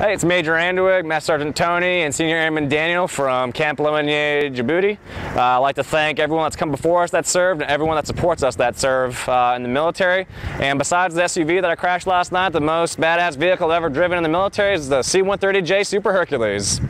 Hey, it's Major Andeweg, Master Sergeant Tony, and Senior Airman Daniel from Camp Lemonnier, Djibouti. Uh, I'd like to thank everyone that's come before us that served and everyone that supports us that serve uh, in the military. And besides the SUV that I crashed last night, the most badass vehicle ever driven in the military is the C-130J Super Hercules.